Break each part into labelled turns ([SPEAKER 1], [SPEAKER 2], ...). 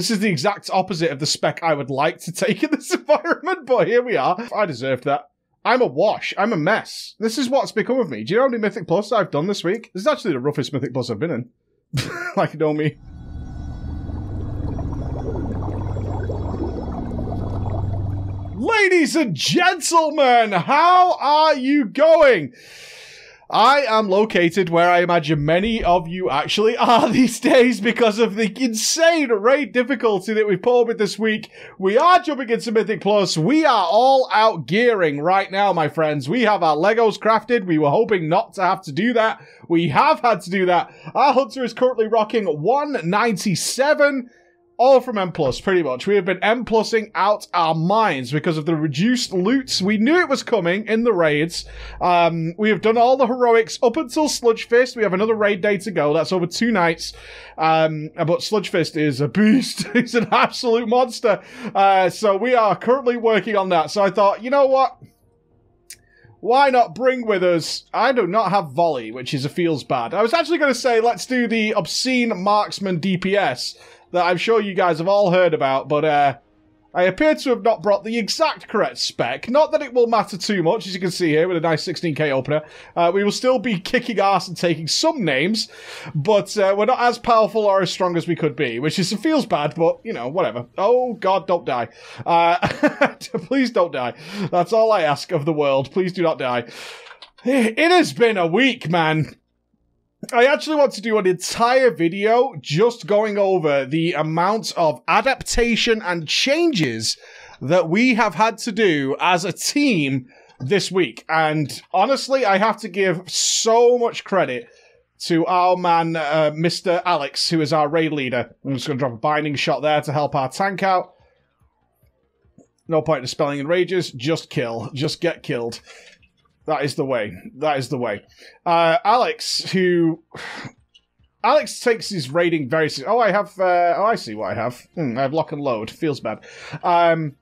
[SPEAKER 1] This is the exact opposite of the spec I would like to take in this environment, but here we are. I deserved that. I'm a wash. I'm a mess. This is what's become of me. Do you know how many Mythic Plus I've done this week? This is actually the roughest Mythic Plus I've been in. like, know me. Ladies and gentlemen, how are you going? I am located where I imagine many of you actually are these days because of the insane raid difficulty that we've put with this week. We are jumping into Mythic Plus. We are all out gearing right now, my friends. We have our Legos crafted. We were hoping not to have to do that. We have had to do that. Our Hunter is currently rocking 197 all from M plus, pretty much. We have been M plusing out our minds because of the reduced loots. We knew it was coming in the raids. Um, we have done all the heroics up until Sludgefist. We have another raid day to go. That's over two nights. Um, but Sludgefist is a beast. He's an absolute monster. Uh, so we are currently working on that. So I thought, you know what? why not bring with us? I do not have volley, which is a feels bad. I was actually going to say let's do the obscene marksman DPS that I'm sure you guys have all heard about, but uh, I appear to have not brought the exact correct spec. Not that it will matter too much, as you can see here with a nice 16k opener. Uh, we will still be kicking ass and taking some names, but uh, we're not as powerful or as strong as we could be, which is feels bad, but you know, whatever. Oh God, don't die! Uh, please don't die. That's all I ask of the world. Please do not die. It has been a week, man. I actually want to do an entire video just going over the amount of adaptation and changes that we have had to do as a team this week. And honestly, I have to give so much credit to our man, uh, Mr. Alex, who is our raid leader. I'm just going to drop a binding shot there to help our tank out. No point in spelling in rages, just kill, just get killed. That is the way. That is the way. Uh, Alex, who Alex takes his raiding very seriously. Oh, I have. Uh, oh, I see what I have. Hmm, I have lock and load. Feels bad. Um,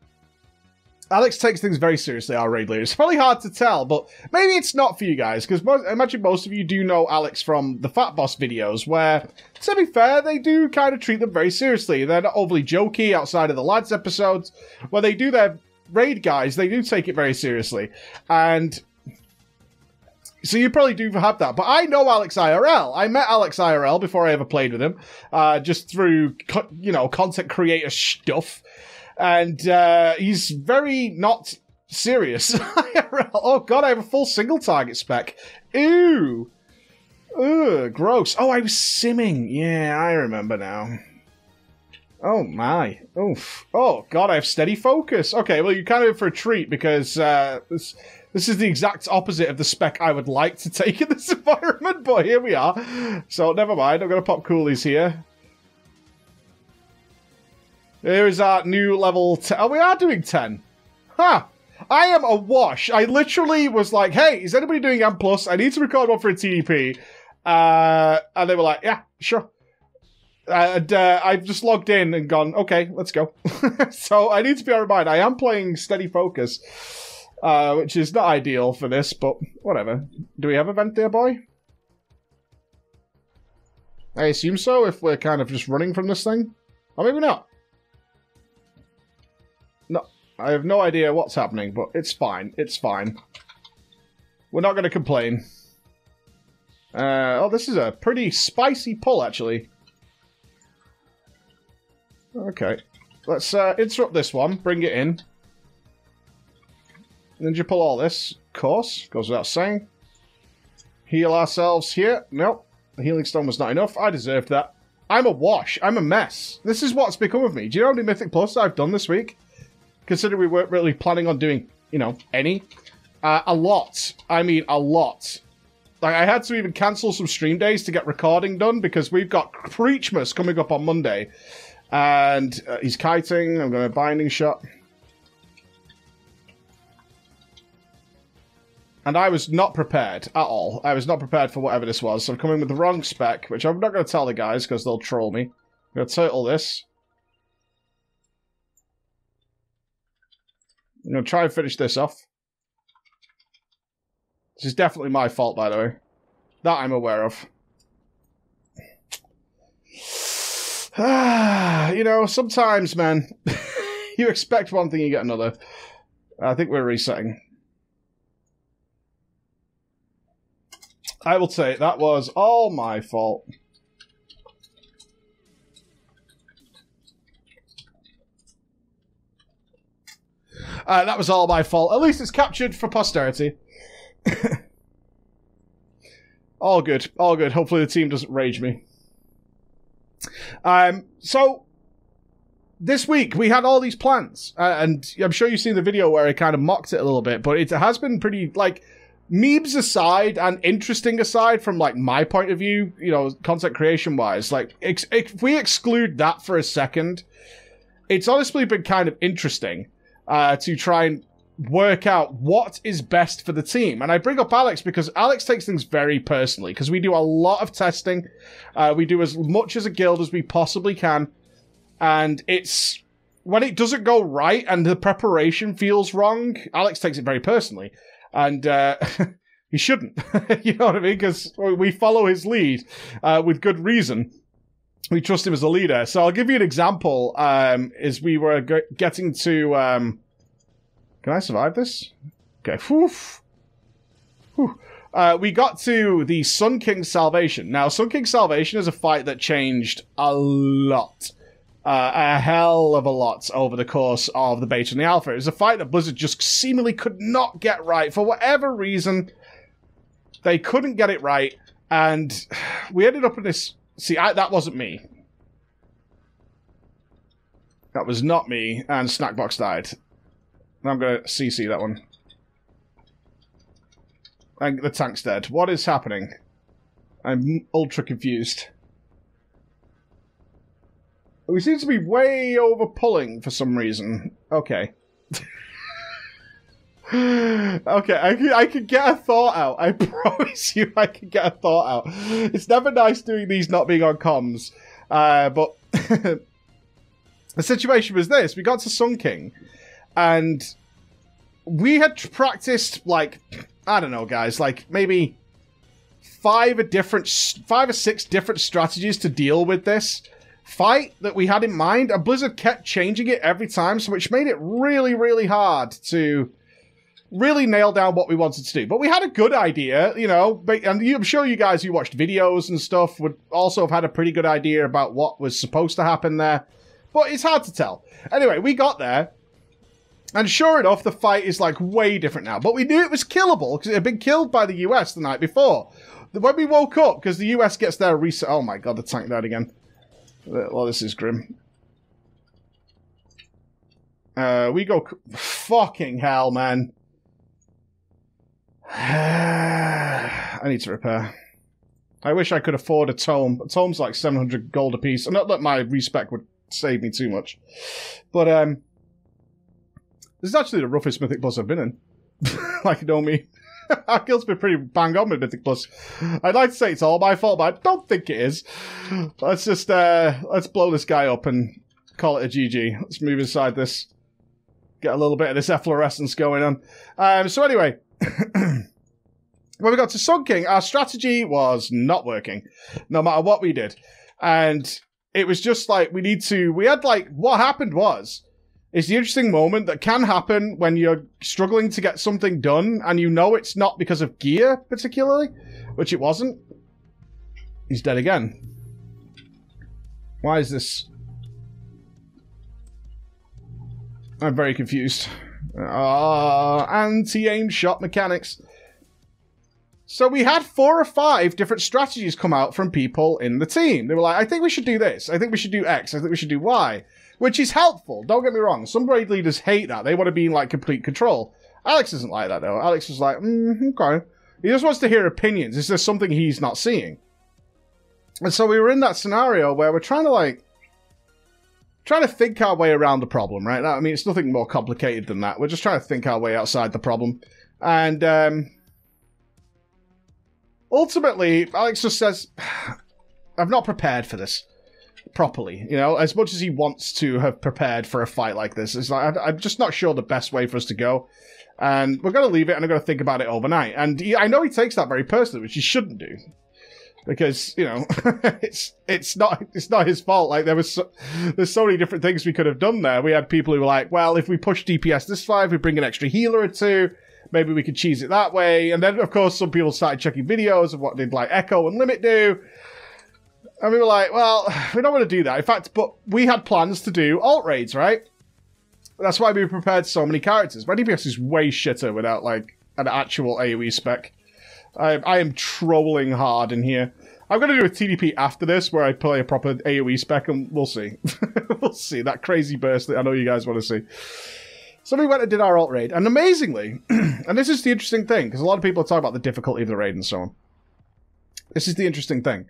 [SPEAKER 1] Alex takes things very seriously. Our raid leader. It's probably hard to tell, but maybe it's not for you guys because I imagine most of you do know Alex from the Fat Boss videos, where to be fair, they do kind of treat them very seriously. They're not overly jokey outside of the lads episodes. When they do their raid guys, they do take it very seriously, and so you probably do have that. But I know Alex IRL. I met Alex IRL before I ever played with him, uh, just through, co- you know, content creator stuff. And uh, he's very not serious. IRL. Oh, God, I have a full single target spec. Ew. Ugh, gross. Oh, I was simming. Yeah, I remember now. Oh my. Oof. Oh god, I have steady focus. Okay, well you're kind of in for a treat because uh, this this is the exact opposite of the spec I would like to take in this environment, but here we are. So never mind, I'm going to pop coolies here. Here is our new level 10. Oh, we are doing 10. Huh. I am a wash. I literally was like, hey, is anybody doing M+, plus? I need to record one for a TDP. Uh, and they were like, yeah, sure. And uh, I've just logged in and gone, okay, let's go. so I need to be on my mind. I am playing Steady Focus uh, which is not ideal for this, but whatever. Do we have a vent there, boy? I assume so, if we're kind of just running from this thing. Or maybe not. No, I have no idea what's happening, but it's fine. It's fine. We're not going to complain. Uh, oh, this is a pretty spicy pull, actually. Okay. Let's uh, interrupt this one, bring it in. You pull all this. Of course, goes without saying. Heal ourselves here. Nope. The healing stone was not enough. I deserved that. I'm a wash. I'm a mess. This is what's become of me. Do you know how many Mythic Plus I've done this week? Considering we weren't really planning on doing, you know, any. Uh, a lot. I mean, a lot. Like, I had to even cancel some stream days to get recording done because we've got Preachmas coming up on Monday. And uh, he's kiting. I'm going to binding shot. And I was not prepared at all. I was not prepared for whatever this was. So I'm coming with the wrong spec, which I'm not going to tell the guys because they'll troll me. I'm going to turtle this. I'm going to try and finish this off. This is definitely my fault, by the way. That I'm aware of. you know, sometimes, man, you expect one thing, you get another. I think we're resetting. I will say that was all my fault. Uh, that was all my fault. At least it's captured for posterity. all good. All good. Hopefully the team doesn't rage me. Um, so this week we had all these plans, uh, and I'm sure you've seen the video where I kind of mocked it a little bit, but it has been pretty like memes aside and interesting aside from like my point of view, you know, content creation wise. Like ex- if we exclude that for a second, it's honestly been kind of interesting uh, to try and work out what is best for the team. And I bring up Alex because Alex takes things very personally because we do a lot of testing. Uh, we do as much as a guild as we possibly can. And it's when it doesn't go right and the preparation feels wrong, Alex takes it very personally. And uh, he shouldn't. you know what I mean? Because we follow his lead uh, with good reason. We trust him as a leader. So I'll give you an example. Um, is we were g- getting to. Um, can I survive this? Okay. Whew. Uh, we got to the Sun King Salvation. Now, Sun King Salvation is a fight that changed a lot. Uh, a hell of a lot over the course of the beta and the alpha. It was a fight that Blizzard just seemingly could not get right. For whatever reason, they couldn't get it right. And we ended up in this. See, I, that wasn't me. That was not me. And Snackbox died. I'm going to CC that one. And the tank's dead. What is happening? I'm ultra confused. We seem to be way over pulling for some reason. Okay. okay, I could, I can get a thought out. I promise you I could get a thought out. It's never nice doing these not being on comms. Uh, but the situation was this. We got to Sun King and we had practiced like I don't know, guys, like maybe five a different five or six different strategies to deal with this fight that we had in mind, and Blizzard kept changing it every time, so which made it really, really hard to really nail down what we wanted to do. But we had a good idea, you know, and I'm sure you guys who watched videos and stuff would also have had a pretty good idea about what was supposed to happen there. But it's hard to tell. Anyway, we got there. And sure enough, the fight is like way different now. But we knew it was killable because it had been killed by the US the night before. When we woke up, because the US gets their reset. Oh my god, the tank died again. Well, this is grim. Uh, we go. Fucking hell, man. I need to repair. I wish I could afford a tome. A tome's like 700 gold a piece. And Not that my respec would save me too much. But, um, this is actually the roughest Mythic boss I've been in. like, you know me. Our guild's been pretty bang on with Mythic Plus. I'd like to say it's all my fault, but I don't think it is. Let's just, uh, let's blow this guy up and call it a GG. Let's move inside this. Get a little bit of this efflorescence going on. Um, so anyway, when we got to Sun King, our strategy was not working, no matter what we did. And it was just like, we need to, we had like, what happened was, it's the interesting moment that can happen when you're struggling to get something done and you know it's not because of gear particularly, which it wasn't. He's dead again. Why is this? I'm very confused. Ah, uh, anti-aim shot mechanics. So we had four or five different strategies come out from people in the team. They were like, I think we should do this. I think we should do X. I think we should do Y which is helpful. Don't get me wrong. Some raid leaders hate that. They want to be in like complete control. Alex isn't like that though. Alex is like, mm, okay. He just wants to hear opinions. Is there something he's not seeing? And so we were in that scenario where we're trying to like trying to think our way around the problem, right? I mean, it's nothing more complicated than that. We're just trying to think our way outside the problem, and um, ultimately, Alex just says, "I've not prepared for this." Properly. You know, as much as he wants to have prepared for a fight like this, it's like I'm just not sure the best way for us to go. And we're going to leave it, and I'm going to think about it overnight. And he, I know he takes that very personally, which he shouldn't do. because you know it's it's not it's not his fault. Like there was so, there's so many different things we could have done there. We had people who were like, well, if we push DPS this if we bring an extra healer or two, maybe we could cheese it that way. And then of course some people started checking videos of what did like Echo and Limit do. And we were like, well, we don't want to do that. In fact, but we had plans to do alt raids, right? That's why we prepared so many characters. My DPS is way shitter without like an actual AoE spec. I, I am trolling hard in here. I'm going to do a TDP after this where I play a proper AoE spec and we'll see. we'll see. That crazy burst that I know you guys want to see. So we went and did our alt raid, and amazingly, and this is the interesting thing, because a lot of people talk about the difficulty of the raid and so on. This is the interesting thing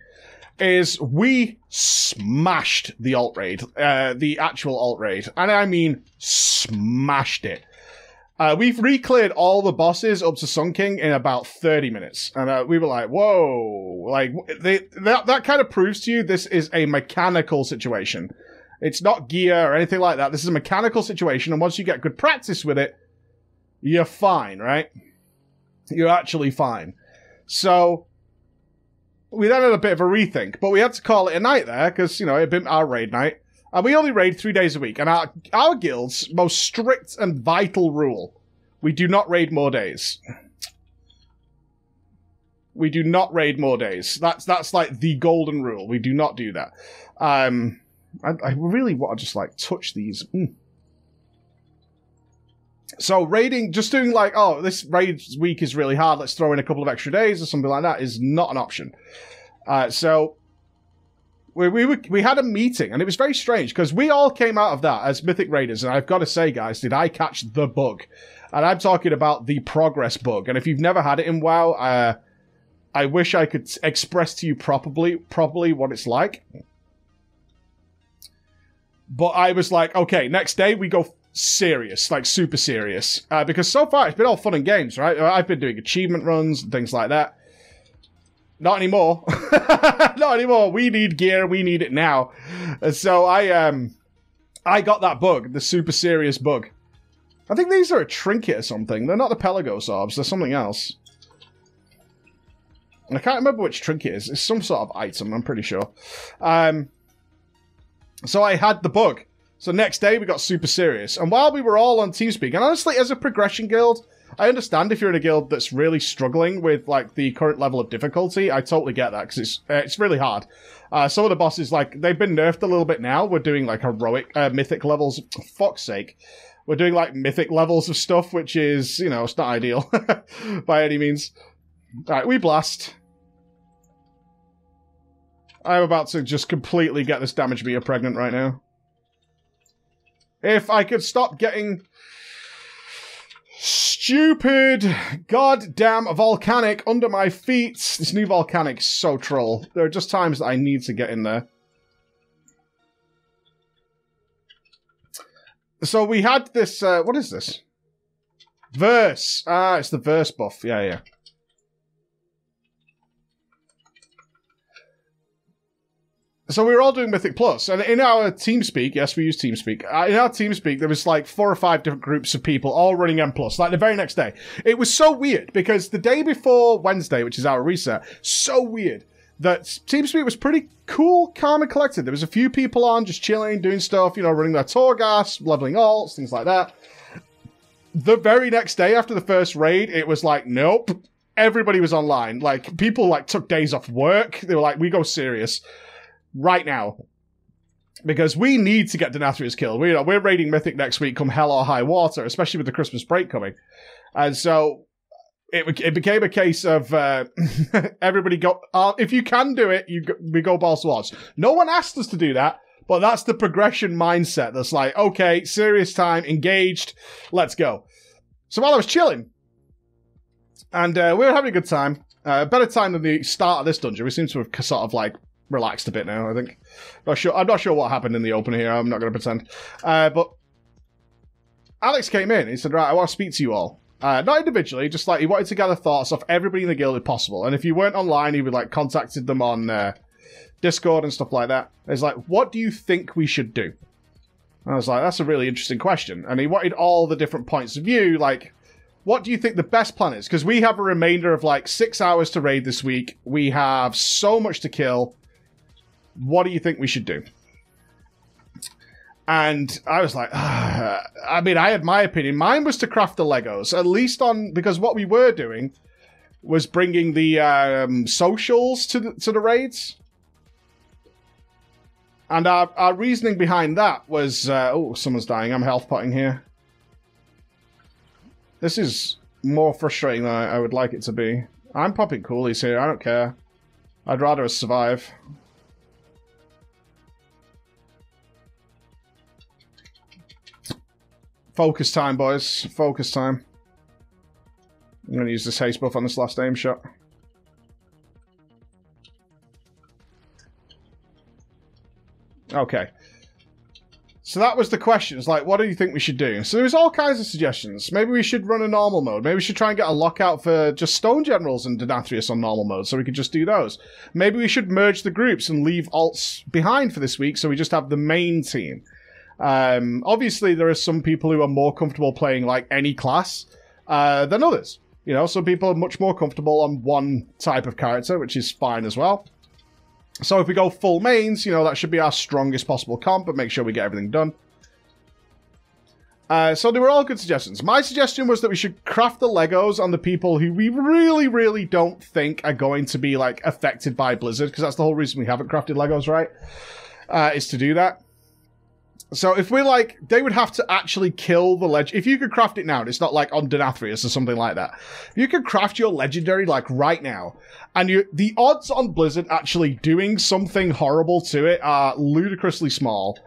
[SPEAKER 1] is we smashed the alt raid, uh, the actual alt raid, and I mean smashed it. Uh, we've re-cleared all the bosses up to Sun King in about 30 minutes. And uh, we were like, whoa. Like, they, that, that kind of proves to you this is a mechanical situation. It's not gear or anything like that. This is a mechanical situation. And once you get good practice with it, you're fine, right? You're actually fine. So, we then had a bit of a rethink, but we had to call it a night there because, you know, it had been our raid night. And we only raid three days a week. And our, our guild's most strict and vital rule we do not raid more days. We do not raid more days. That's that's like the golden rule. We do not do that. Um, I, I really want to just like touch these. Mm. So raiding, just doing like, oh, this raid week is really hard. Let's throw in a couple of extra days or something like that is not an option. Uh, so we, we, we had a meeting and it was very strange because we all came out of that as Mythic Raiders. And I've got to say, guys, did I catch the bug? And I'm talking about the progress bug. And if you've never had it in WoW, uh, I wish I could express to you properly, properly what it's like. But I was like, okay, next day we go serious, like super serious. Uh, because so far it's been all fun and games, right? I've been doing achievement runs and things like that. Not anymore. Not anymore. We need gear. We need it now. So I um I got that bug, the super serious bug. I think these are a trinket or something. They're not the Pelagos orbs. They're something else. And I can't remember which trinket is. It's some sort of item, I'm pretty sure. Um, so I had the bug. So next day we got super serious. And while we were all on TeamSpeak, and honestly, as a progression guild, I understand if you're in a guild that's really struggling with like the current level of difficulty. I totally get that because it's uh, it's really hard. Uh, some of the bosses like they've been nerfed a little bit now. We're doing like heroic uh, mythic levels. Fuck's sake, we're doing like mythic levels of stuff, which is you know it's not ideal by any means. All right, we blast. I'm about to just completely get this damage meter pregnant right now. If I could stop getting stupid goddamn volcanic under my feet. This new volcanic so troll. There are just times that I need to get in there. So we had this, uh, what is this? Verse. Ah, it's the verse buff. Yeah, yeah. So we were all doing Mythic Plus, and in our TeamSpeak, yes, we use TeamSpeak. Uh, in our TeamSpeak, there was like four or five different groups of people all running M Plus, like the very next day. It was so weird because the day before Wednesday, which is our reset, so weird that TeamSpeak was pretty cool, calm, and collected. There was a few people on just chilling, doing stuff, you know, running their Torghast, leveling alts, things like that. The very next day after the first raid, it was like, nope. Everybody was online. Like people like took days off work. They were like, we go serious right now. Because we need to get Denathrius killed. We, know, we're raiding Mythic next week, come hell or high water, especially with the Christmas break coming. And so it, it became a case of uh, everybody go. Uh, if you can do it, you we go balls to No one asked us to do that, but that's the progression mindset. That's like, okay, serious time, engaged, let's go. So while I was chilling, and uh, we were having a good time, uh, better time than the start of this dungeon. We seem to have sort of like relaxed a bit now. I think. Not sure. I'm not sure what happened in the open here. I'm not going to pretend. Uh, but Alex came in. He said, "Right, I want to speak to you all. Uh, not individually, just like he wanted to gather thoughts off everybody in the guild if possible. And if you weren't online, he would like contacted them on uh, Discord and stuff like that. He's like, "What do you think we should do?" And I was like, "That's a really interesting question." And he wanted all the different points of view, like what do you think the best plan is? Because we have a remainder of like six hours to raid this week. We have so much to kill. What do you think we should do? And I was like. I mean, I had my opinion. Mine was to craft the Legos, at least on because what we were doing was bringing the um, socials to the, to the raids. And our, our reasoning behind that was, uh, oh, someone's dying. I'm health potting here. This is more frustrating than I, I would like it to be. I'm popping coolies here. I don't care. I'd rather survive. Focus time, boys. Focus time. I'm going to use this haste buff on this last aim shot. Okay. So that was the questions. Like, what do you think we should do? So there was all kinds of suggestions. Maybe we should run a normal mode. Maybe we should try and get a lockout for just Stone Generals and Denathrius on normal mode, so we could just do those. Maybe we should merge the groups and leave alts behind for this week, so we just have the main team. Um, obviously, there are some people who are more comfortable playing like any class uh, than others. You know, some people are much more comfortable on one type of character, which is fine as well. So if we go full mains, you know, that should be our strongest possible comp, but make sure we get everything done. Uh, so they were all good suggestions. My suggestion was that we should craft the Legos on the people who we really, really don't think are going to be, like, affected by Blizzard, because that's the whole reason we haven't crafted Legos, right? Uh, is to do that. So if we're like, they would have to actually kill the legend. If you could craft it now, it's not like on Denathrius or something like that. If you could craft your legendary like right now, and you, the odds on Blizzard actually doing something horrible to it are ludicrously small,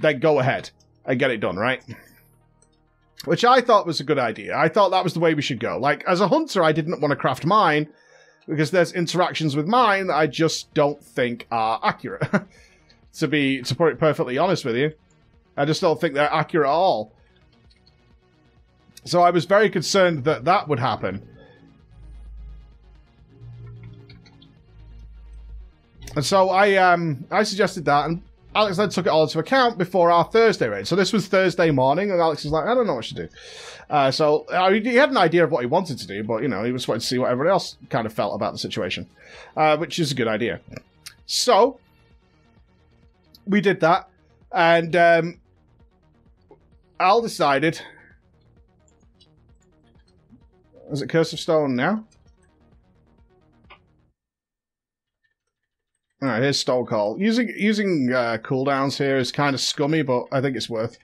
[SPEAKER 1] then go ahead and get it done, right? Which I thought was a good idea. I thought that was the way we should go. Like, as a hunter, I didn't want to craft mine because there's interactions with mine that I just don't think are accurate. to be to put it perfectly honest with you. I just don't think they're accurate at all. So I was very concerned that that would happen. And so I um I suggested that, and Alex then took it all into account before our Thursday raid. So this was Thursday morning, and Alex was like, I don't know what to do. Uh, so uh, he had an idea of what he wanted to do, but you know he was wanting to see what everyone else kind of felt about the situation, uh, which is a good idea. So we did that, and um, Al decided. Is it Curse of Stone now? Alright, here's Stone Call. Using using uh, cooldowns here is kind of scummy, but I think it's worth.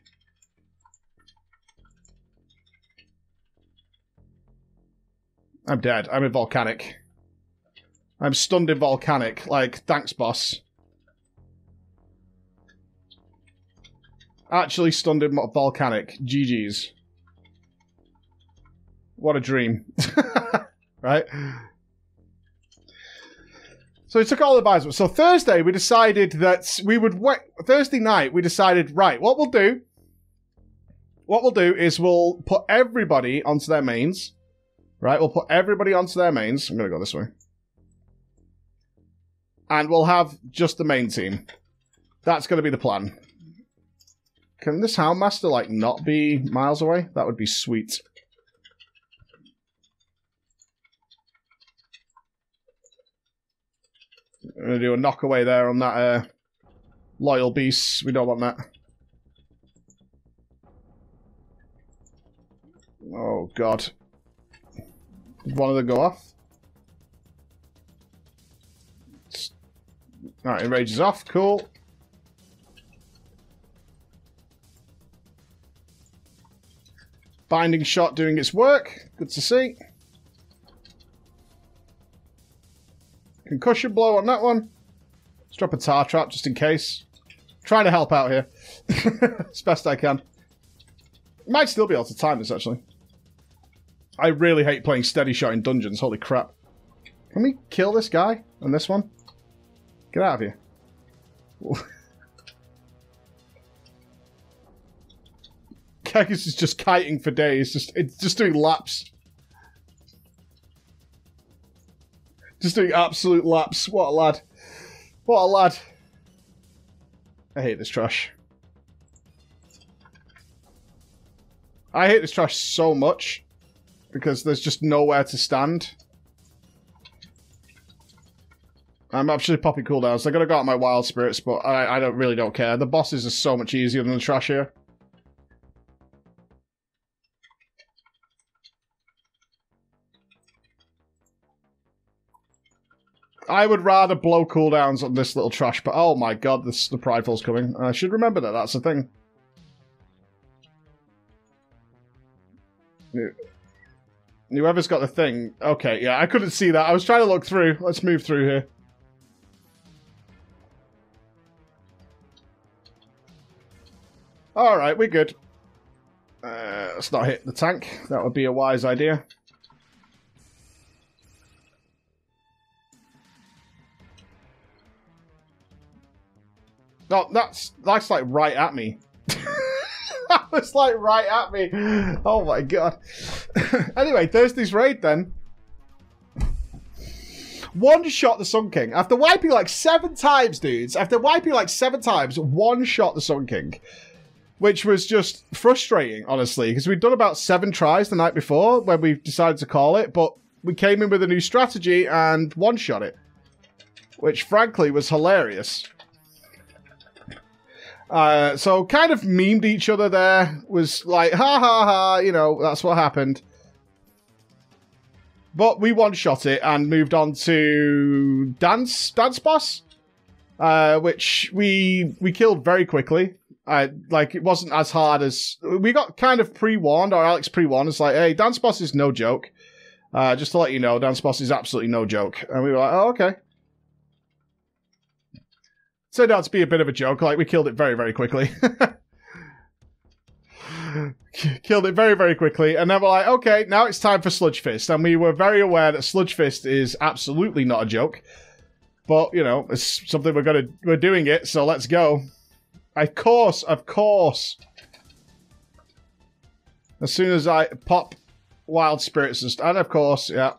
[SPEAKER 1] I'm dead. I'm in Volcanic. I'm stunned in Volcanic. Like, thanks, boss. Actually stunned him volcanic. GG's. What a dream. right? So we took all the buys. So Thursday, we decided that we would wait. Thursday night, we decided, right, what we'll do, what we'll do is we'll put everybody onto their mains. Right? We'll put everybody onto their mains. I'm going to go this way. And we'll have just the main team. That's going to be the plan. Can this Houndmaster, like, not be miles away? That would be sweet. I'm going to do a knock away there on that uh, Loyal Beast. We don't want that. Oh, God. Did one of them go off? Alright, enrage is off. Cool. Binding shot doing its work. Good to see. Concussion blow on that one. Let's drop a tar trap just in case. Trying to help out here. as best I can. Might still be able to time this, actually. I really hate playing steady shot in dungeons. Holy crap. Can we kill this guy on this one? Get out of here. Kekis is just kiting for days. Just it's just doing laps. Just doing absolute laps. What a lad. What a lad. I hate this trash. I hate this trash so much. because there's just nowhere to stand. I'm actually popping cooldowns. I gotta go out my wild spirits, but I, I don't really don't care. The bosses are so much easier than the trash here. I would rather blow cooldowns on this little trash, but oh my god, this the prideful's coming. I should remember that. That's the thing. Whoever's got the thing. Okay, yeah, I couldn't see that. I was trying to look through. Let's move through here. Alright, we're good. Uh, let's not hit the tank. That would be a wise idea. No, that's that's like right at me. that was like right at me. Oh my god. anyway, Thursday's raid then. One shot the Sun King. After wiping like seven times, dudes, after wiping like seven times, one shot the Sun King. Which was just frustrating, honestly, because we'd done about seven tries the night before when we decided to call it, but we came in with a new strategy and one shot it. Which frankly was hilarious. Uh, so kind of memed each other there. Was like, ha ha ha, you know, that's what happened. But we one shot it and moved on to dance dance boss, uh, which we we killed very quickly. Uh, like it wasn't as hard as we got kind of pre warned, or Alex pre warned. It's like, hey, dance boss is no joke. Uh, just to let you know, dance boss is absolutely no joke. And we were like, oh okay turned out to be a bit of a joke. Like we killed it very, very quickly. killed it very, very quickly, and then we're like, okay, now it's time for Sludge Fist, and we were very aware that Sludge Fist is absolutely not a joke. But you know, it's something we're gonna we're doing it, so let's go. Of course, of course. As soon as I pop wild spirits and, and of course, yeah.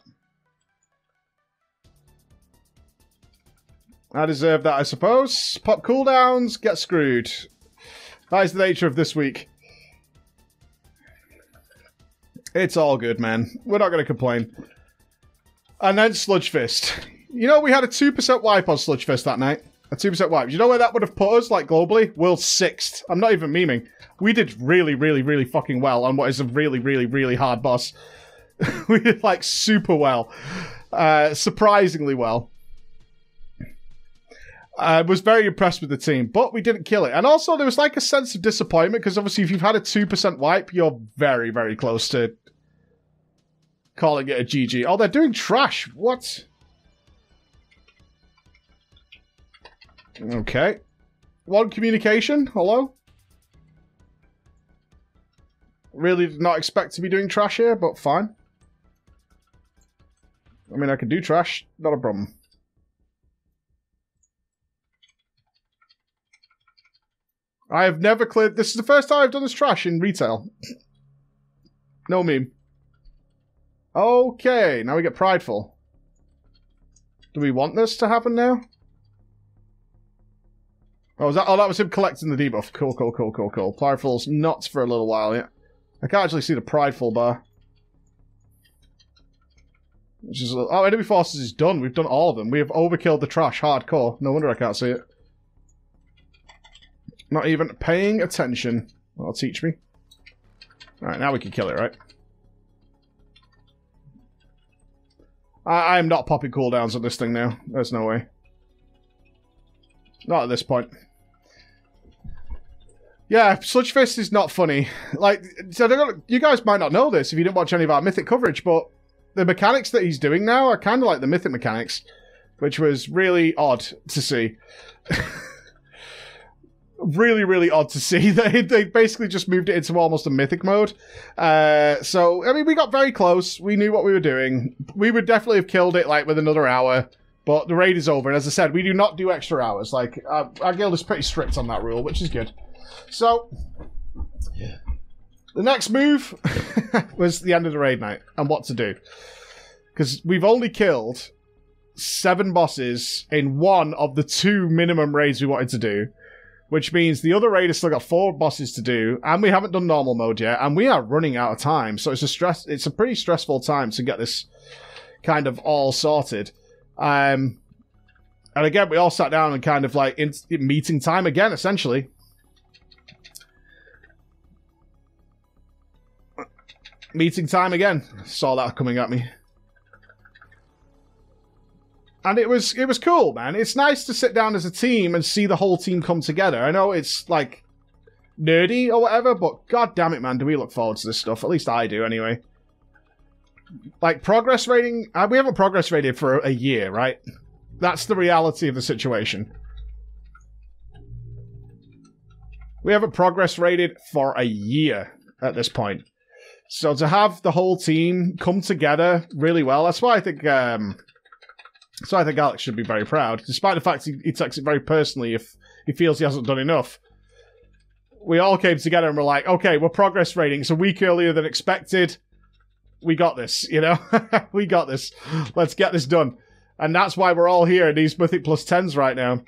[SPEAKER 1] I deserve that, I suppose. Pop cooldowns, get screwed. That is the nature of this week. It's all good, man. We're not going to complain. And then Sludge Fist. You know, we had a 2% wipe on Sludge Fist that night. A 2% wipe. You know where that would have put us, like, globally? World 6th. I'm not even memeing. We did really, really, really fucking well on what is a really, really, really hard boss. we did, like, super well. Uh, surprisingly well. I was very impressed with the team, but we didn't kill it. And also, there was like a sense of disappointment because obviously, if you've had a 2% wipe, you're very, very close to calling it a GG. Oh, they're doing trash. What? Okay. One communication. Hello? Really did not expect to be doing trash here, but fine. I mean, I can do trash. Not a problem. I have never cleared. This is the first time I've done this trash in retail. no meme. Okay, now we get prideful. Do we want this to happen now? Oh, was that? Oh, that was him collecting the debuff. Cool, cool, cool, cool, cool. Prideful's nuts for a little while yet. I can't actually see the prideful bar. Which is oh, enemy forces is done. We've done all of them. We have overkilled the trash hardcore. No wonder I can't see it. Not even paying attention. That'll teach me. Alright, now we can kill it, right? I, am not popping cooldowns on this thing now. There's no way. Not at this point. Yeah, Sludge Fist is not funny. Like, so gonna, you guys might not know this if you didn't watch any of our Mythic coverage, but the mechanics that he's doing now are kind of like the Mythic mechanics, which was really odd to see. really, really odd to see. They they basically just moved it into almost a mythic mode. Uh, so I mean, we got very close. We knew what we were doing. We would definitely have killed it like with another hour. But the raid is over, and as I said, we do not do extra hours. Like uh, our guild is pretty strict on that rule, which is good. So the next move was the end of the raid night and what to do because we've only killed seven bosses in one of the two minimum raids we wanted to do which means the other raid has still got four bosses to do, and we haven't done normal mode yet, and we are running out of time. So it's a stress. It's a pretty stressful time to get this kind of all sorted. Um, and again, we all sat down and kind of like in, in meeting time again, essentially. Meeting time again. Saw that coming at me. And it was it was cool, man. It's nice to sit down as a team and see the whole team come together. I know it's like nerdy or whatever, but god damn it, man, do we look forward to this stuff? At least I do, anyway. Like progress raiding, uh, we haven't progress raided for a year, right? That's the reality of the situation. We haven't progress raided for a year at this point. So to have the whole team come together really well, that's why I think um, so I think Alex should be very proud, despite the fact he, he takes it very personally if he feels he hasn't done enough. We all came together and we're like, okay, we're progress raiding. It's a week earlier than expected. We got this, you know? we got this. Let's get this done. And that's why we're all here in these Mythic Plus 10s right now.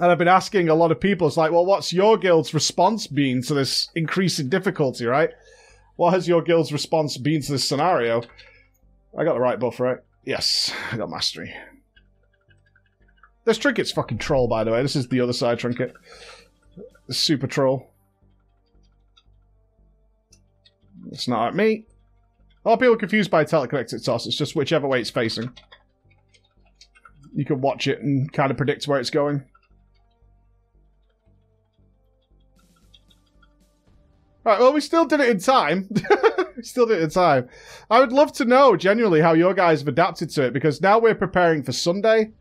[SPEAKER 1] And I've been asking a lot of people, it's like, well, what's your guild's response been to this increase in difficulty, right? What has your guild's response been to this scenario? I got the right buff, right? Yes, I got mastery. This trinket's fucking troll, by the way. This is the other side trinket. Super troll. It's not like me. A lot of people are confused by telekinetic toss. It's just whichever way it's facing. You can watch it and kind of predict where it's going. Right, well, we still did it in time. still did it in time. I would love to know, genuinely, how your guys have adapted to it, because now we're preparing for Sunday.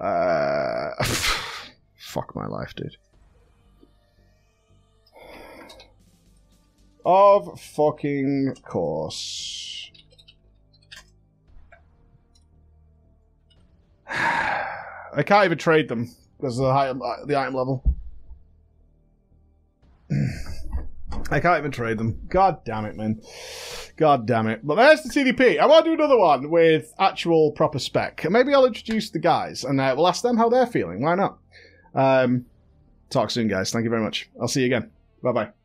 [SPEAKER 1] Uh, fuck my life, dude. Of fucking course. I can't even trade them because of the, high, the item level. I can't even trade them. God damn it, man. God damn it. But there's the TDP. I want to do another one with actual proper spec. Maybe I'll introduce the guys and uh, we'll ask them how they're feeling. Why not? Um, talk soon, guys. Thank you very much. I'll see you again. Bye bye.